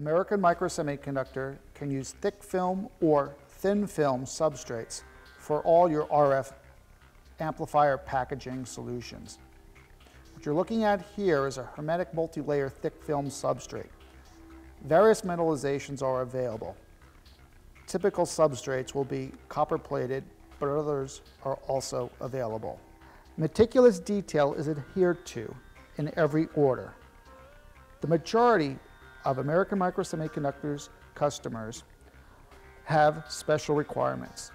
American Micro Semiconductor can use thick film or thin film substrates for all your RF amplifier packaging solutions. What you're looking at here is a hermetic multi-layer thick film substrate. Various metallizations are available. Typical substrates will be copper plated, but others are also available. Meticulous detail is adhered to in every order. The majority of American Micro Semiconductor's customers have special requirements.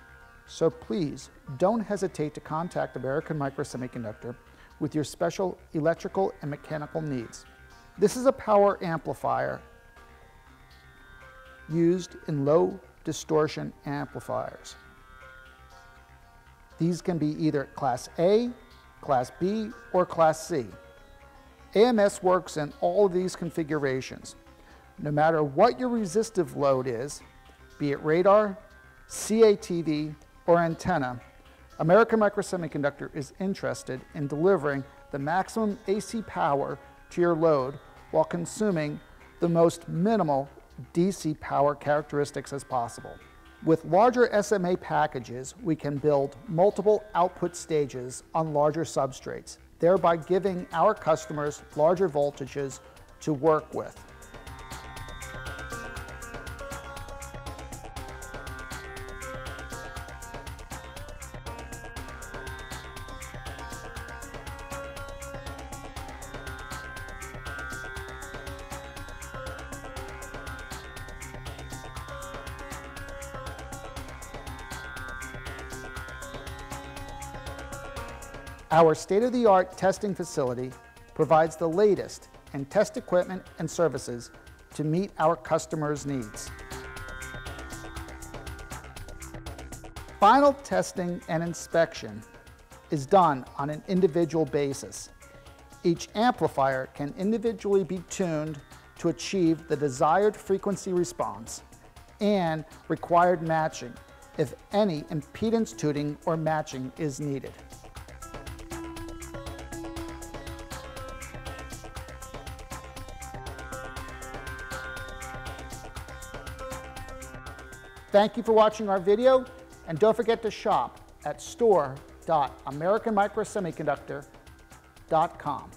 So please don't hesitate to contact American Micro Semiconductor with your special electrical and mechanical needs. This is a power amplifier used in low distortion amplifiers. These can be either Class A, Class B, or Class C. AMS works in all of these configurations. No matter what your resistive load is, be it radar, CATV, or antenna, American Micro Semiconductor is interested in delivering the maximum AC power to your load while consuming the most minimal DC power characteristics as possible. With larger SMA packages, we can build multiple output stages on larger substrates, thereby giving our customers larger voltages to work with. Our state-of-the-art testing facility provides the latest in test equipment and services to meet our customers' needs. Final testing and inspection is done on an individual basis. Each amplifier can individually be tuned to achieve the desired frequency response and required matching if any impedance tuning or matching is needed. Thank you for watching our video, and don't forget to shop at store.americanmicrosemiconductor.com.